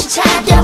Hashtag